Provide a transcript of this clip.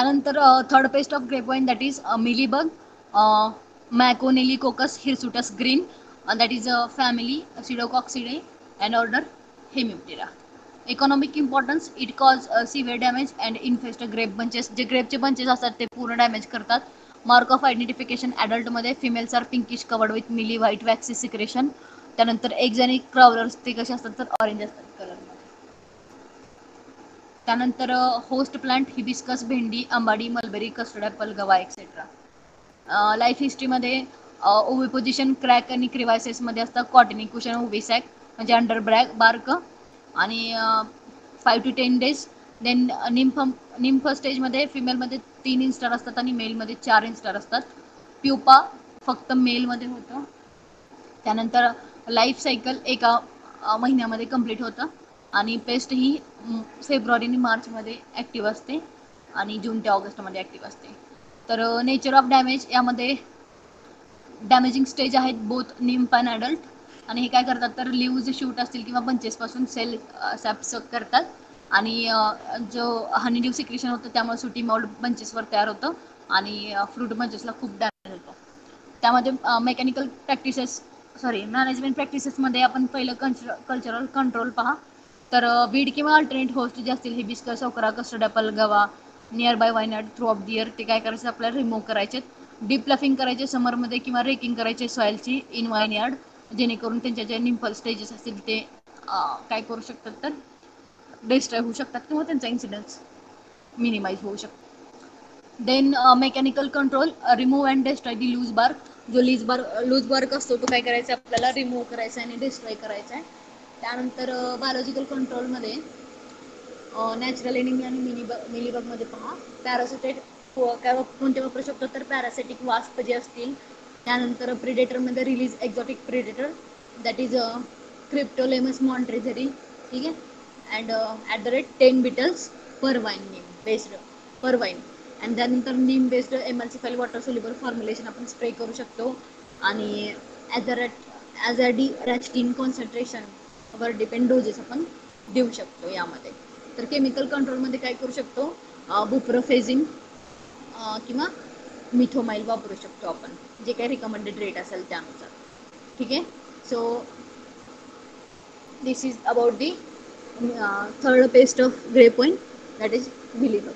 त्यानंतर third pest of grapevine that is mealybug Maconellicoccus hirsutus green that is a family Pseudococcidae and order Hemiptera economic importance it cause severe damage and infest grape bunches जे ग्रेपचे bunches असतात ते पूर्ण damage करतात. Mark of identification ॲडल्टमध्ये females are pinkish covered with mealy white waxy secretion त्यानंतर एक्झॅनिक क्रॉवलर्स ते कसे असतात तर ऑरेंज असतात कलरमध्ये त्यानंतर होस्ट प्लांट हिबिस्कस भेंडी अंबाडी mulberry custard apple guava etcetera life हिस्ट्रीमध्ये ओवी पोझिशन क्रॅक आणि क्रिवायसेसमध्ये असतात कॉटनी कुशन ओवी सॅक म्हणजे अंडर ब्रॅक बार्क आणि five to ten days then nymph nymph स्टेजमध्ये फिमेलमध्ये तीन इन्स्टार असतात आणि मेलमध्ये चार इन्स्टार असतात. प्युपा फक्त मेलमध्ये होतं. त्यानंतर लाईफ सायकल एका महिन्यामध्ये कंप्लीट होतं. आणि पेस्ट ही फेब्रुवारी आणि मार्चमध्ये ॲक्टिव्ह असते आणि जून ते ऑगस्टमध्ये ॲक्टिव्ह असते. तर नेचर ऑफ डॅमेज यामध्ये डॅमेजिंग स्टेज आहेत बोथ निम्फ अँड ॲडल्ट आणि हे काय करतात तर लिव्ज शूट असतील किंवा बंचेसपासून सेल सॅप्स करतात. आणि जो हनी ड्यू सिक्रेशन होतं त्यामुळे सुटी मॉल्ड बंचेसवर तयार होतं आणि फ्रूट बंचेसला खूप डॅमेज होतो. त्यामध्ये मेकॅनिकल प्रॅक्टिसेस सॉरी मॅनेजमेंट प्रॅक्टिसेसमध्ये आपण पहिलं कल्चर कल्चरल कंट्रोल पहा. तर बीड किंवा अल्टरनेट होस्ट जे असतील हे hibiscus okra custard apple guava near by Wayanad through of their ते काय करायचं आपल्याला रिमूव्ह करायचे डीप लफिंग करायचे समरमध्ये किंवा रेकिंग करायचे सॉईलची इन वाईन यार्ड जेणेकरून त्यांच्या ज्या निम्पल स्टेजेस असतील ते काय करू शकतात तर डिस्ट्रॉय होऊ शकतात किंवा त्यांचा इन्सिडन्स मिनिमाइज होऊ शकतो. Then mechanical control remove and destroy the loose bark जो लीज बार लूज बार्क असतो तो काय करायचा आपल्याला रिमूव्ह करायचा आणि डिस्ट्रॉय करायचा आहे. त्यानंतर बायोलॉजिकल कंट्रोलमध्ये नॅचरल एनिमी आणि मिनीबग मिलीबगमध्ये पहा. पॅरासिटेट काय कोणते वापरू शकतो तर पॅरासिटिक वास्प जे असतील. त्यानंतर प्रिडेटरमध्ये release exotic predator that is Cryptolaemus montrouzieri ठीक आहे? And at the rate ten beetles per vine neem based per vine and त्यानंतर neem based emulsifiable water soluble formulation आपण स्प्रे करू शकतो. आणि as a rate as a D रॅस्टिन concentration वर depend doses आपण देऊ शकतो यामध्ये. तर केमिकल कंट्रोलमध्ये काय करू शकतो? बुप्रोफेझिंग किंवा मिथोमाईल वापरू शकतो आपण. जे काही रिकमेंडेड रेट असेल त्यानुसार. ठीक आहे? So this is about the third pest of grey point that is believer